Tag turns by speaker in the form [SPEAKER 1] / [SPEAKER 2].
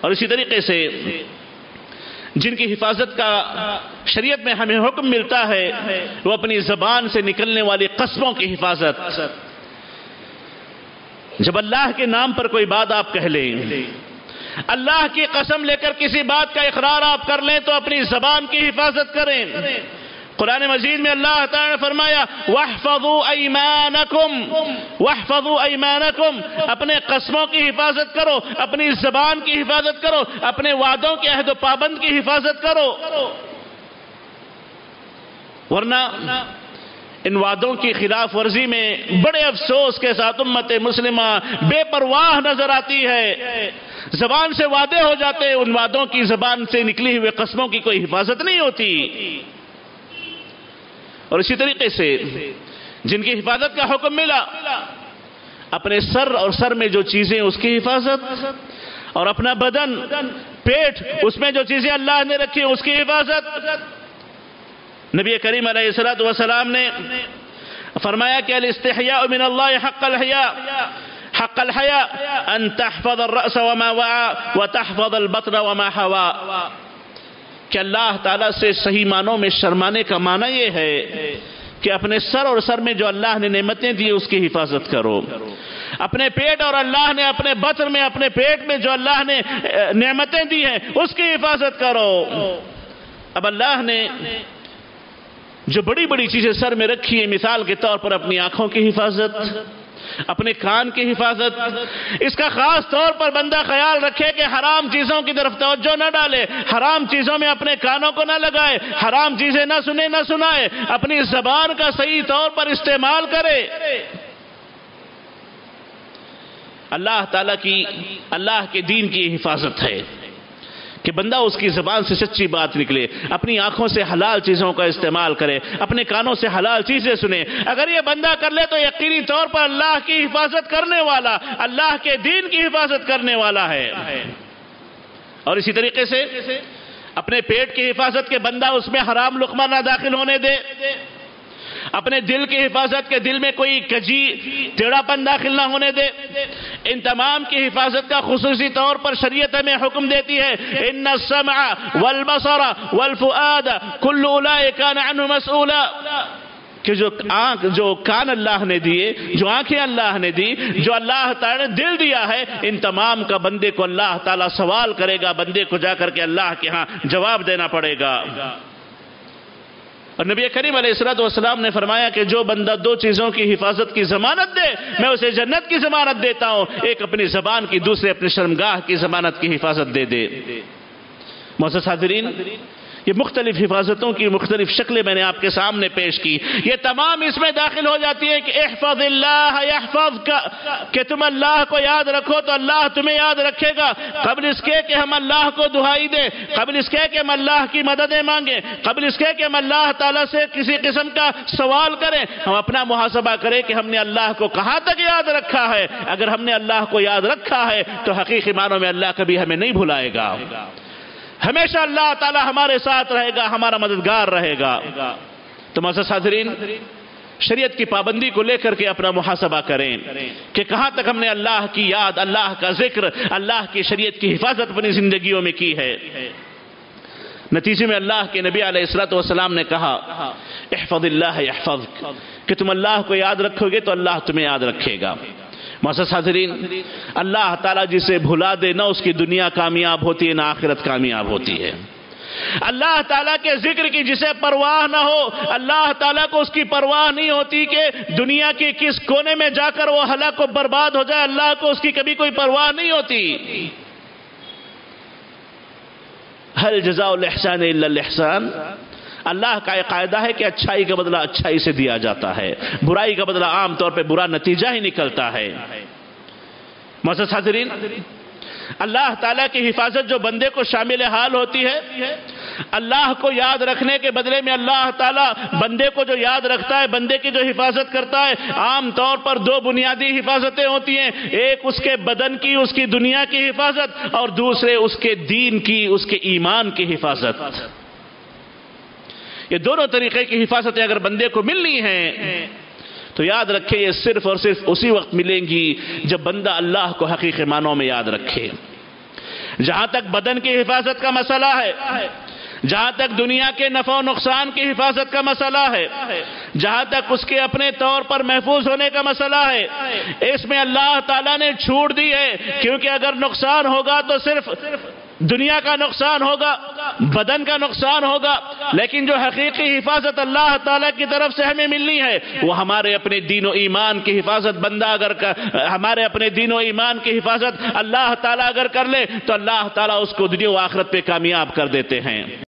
[SPEAKER 1] اور اسی طریقے سے جن کی حفاظت کا شریعت میں ہمیں حکم ملتا ہے، وہ اپنی زبان سے نکلنے والی قسموں کی حفاظت۔ جب اللہ کے نام پر کوئی بات آپ کہہ لیں، اللہ کی قسم لے کر کسی بات کا اقرار آپ کر لیں تو اپنی زبان کی حفاظت کریں۔ قرآن مجید میں اللہ تعالیٰ نے فرمایا وَحْفَظُوا أَيْمَانَكُمْ وَحْفَظُوا أَيْمَانَكُمْ، اپنے قسموں کی حفاظت کرو، اپنی زبان کی حفاظت کرو، اپنے وعدوں کے عہد و پابند کی حفاظت کرو۔ ورنہ ان وعدوں کی خلاف ورزی میں بڑے افسوس کے ساتھ امت مسلمہ بے پرواہ نظر آتی ہے۔ زبان سے وعدے ہو جاتے، ان وعدوں کی زبان سے نکلی ہوئے قسموں کی کوئی حفاظت نہیں ہوتی۔ اور اسی طریقے سے جن کی حفاظت کا حکم ملا، اپنے سر اور سر میں جو چیزیں اس کی حفاظت اور اپنا بدن، پیٹ، اس میں جو چیزیں اللہ نے رکھی اس کی حفاظت۔ نبی کریم علیہ السلام نے فرمایا کہ الاستحیاء من اللہ حق الحیاء حق الحیاء، ان تحفظ الرأس وما وعا وتحفظ البطن وما حوا۔ کہ اللہ تعالیٰ سے صحیح معنوں میں شرمانے کا معنی یہ ہے کہ اپنے سر اور سر میں جو اللہ نے نعمتیں دی اس کی حفاظت کرو۔ اپنے پیٹ اور اللہ نے اپنے بطن میں، اپنے پیٹ میں جو اللہ نے نعمتیں دی ہیں، اس کی حفاظت کرو۔ اب اللہ نے جو بڑی بڑی چیزیں سر میں رکھی ہیں، مثال کے طور پر اپنی آنکھوں کی حفاظت۔ اپنے کان کی حفاظت۔ اس کا خاص طور پر بندہ خیال رکھے کہ حرام چیزوں کی طرف توجہ نہ ڈالے، حرام چیزوں میں اپنے کانوں کو نہ لگائے، حرام چیزیں نہ سنے نہ سنائے، اپنی زبان کا صحیح طور پر استعمال کرے۔ اللہ تعالیٰ کی، اللہ کے دین کی حفاظت ہے۔ کہ بندہ اس کی زبان سے سچی بات نکلے، اپنی آنکھوں سے حلال چیزوں کا استعمال کرے، اپنے کانوں سے حلال چیزیں سنے۔ اگر یہ بندہ کر لے تو یقینی طور پر اللہ کی حفاظت کرنے والا، اللہ کے دین کی حفاظت کرنے والا ہے۔ اور اسی طریقے سے اپنے پیٹ کی حفاظت کے بندہ اس میں حرام لقمہ نہ داخل ہونے دے۔ اپنے دل کی حفاظت کے دل میں کوئی کجی ٹیڑا پن داخل نہ ہونے دے۔ ان تمام کی حفاظت کا خصوصی طور پر شریعت ہمیں حکم دیتی ہے۔ ان السمع والبصر والفؤاد کل کان عنہ مسئولا۔ کہ جو آنکھ جو کان اللہ نے دیے، جو آنکھیں اللہ نے دی، جو اللہ تعالی نے دل دیا ہے، ان تمام کا بندے کو اللہ تعالیٰ سوال کرے گا، بندے کو جا کر کے اللہ کے ہاں جواب دینا پڑے گا۔ اور نبی کریم علیہ السلام والسلام نے فرمایا کہ جو بندہ دو چیزوں کی حفاظت کی ضمانت دے، میں اسے جنت کی ضمانت دیتا ہوں، ایک اپنی زبان کی، دوسرے اپنی شرمگاہ کی ضمانت کی حفاظت دے دے۔ محسوس حاضرین یہ مختلف حفاظتوں کی مختلف شکلیں میں نے آپ کے سامنے پیش کی۔ یہ تمام اس میں داخل ہو جاتی ہے کہ احفظ اللہ یحفظ کا کہ تم اللہ کو یاد رکھو تو اللہ تمہیں یاد رکھے گا۔ قبل اس کے کہ ہم اللہ کو دہائی دیں، قبل اس کے کہ ہم اللہ کی مددیں مانگیں، قبل اس کے کہ ہم اللہ تعالیٰ سے کسی قسم کا سوال کریں۔ ہم اپنا محاسبہ کریں کہ ہم نے اللہ کو کہاں تک یاد رکھا ہے۔ اگر ہم نے اللہ کو یاد رکھا ہے تو حقیقی معنوں میں اللہ کبھی ہمیں نہیں بھلائے گا۔ ہمیشہ اللہ تعالی ہمارے ساتھ رہے گا، ہمارا مددگار رہے گا۔ تو معزز حاضرین، شریعت کی پابندی کو لے کر کے اپنا محاسبہ کریں کہ کہاں تک ہم نے اللہ کی یاد، اللہ کا ذکر، اللہ کی شریعت کی حفاظت اپنی زندگیوں میں کی ہے۔ نتیجے میں اللہ کے نبی علیہ السلام والسلام نے کہا، احفظ اللہ احفظ کہ تم اللہ کو یاد رکھو گے تو اللہ تمہیں یاد رکھے گا۔ محسوس حاضرین اللہ تعالیٰ جسے بھلا دے نہ اس کی دنیا کامیاب ہوتی ہے، نہ آخرت کامیاب ہوتی ہے۔ اللہ تعالیٰ کے ذکر کی جسے پرواہ نہ ہو، اللہ تعالیٰ کو اس کی پرواہ نہیں ہوتی کہ دنیا کے کس کونے میں جا کر وہ ہلاک کو برباد ہو جائے، اللہ کو اس کی کبھی کوئی پرواہ نہیں ہوتی۔ حل جزاء الاحسان الا الاحسان۔ اللہ کا ایک قاعدہ ہے کہ اچھائی کا بدلہ اچھائی سے دیا جاتا ہے۔ برائی کا بدلہ عام طور پہ برا نتیجہ ہی نکلتا ہے۔ محسوس حاضرین، اللہ تعالیٰ کی حفاظت جو بندے کو شامل حال ہوتی ہے، اللہ کو یاد رکھنے کے بدلے میں اللہ تعالیٰ بندے کو جو یاد رکھتا ہے، بندے کی جو حفاظت کرتا ہے، عام طور پر دو بنیادی حفاظتیں ہوتی ہیں۔ ایک اس کے بدن کی، اس کی دنیا کی حفاظت اور دوسرے اس کے دین کی، اس کے ایمان کی حفاظت۔ یہ دونوں طریقے کی حفاظتیں اگر بندے کو ملنی ہیں، تو یاد رکھے یہ صرف اور صرف اسی وقت ملیں گی جب بندہ اللہ کو حقیقی معنوں میں یاد رکھے۔ جہاں تک بدن کی حفاظت کا مسئلہ ہے، جہاں تک دنیا کے نفع و نقصان کی حفاظت کا مسئلہ ہے، جہاں تک اس کے اپنے طور پر محفوظ ہونے کا مسئلہ ہے، اس میں اللہ تعالیٰ نے چھوٹ دی ہے۔ کیونکہ اگر نقصان ہوگا تو صرف دنیا کا نقصان ہوگا، بدن کا نقصان ہوگا، لیکن جو حقیقی حفاظت اللہ تعالیٰ کی طرف سے ہمیں ملنی ہے، وہ ہمارے اپنے دین و ایمان کی حفاظت بندہ اگر ہمارے اپنے دین و ایمان کی حفاظت اللہ تعالیٰ اگر کر لے، تو اللہ تعالیٰ اس کو دنیا و آخرت پہ کامیاب کر دیتے ہیں۔